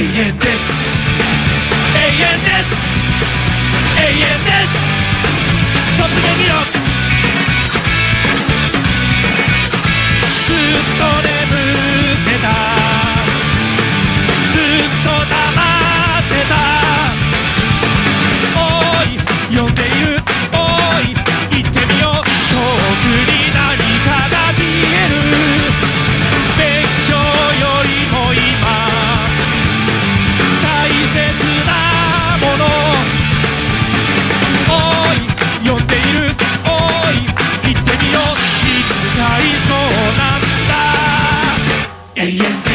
遠です永遠です永遠なもの。おい呼んでいる。おい行ってみよう。いつかいそうなんだ。永遠。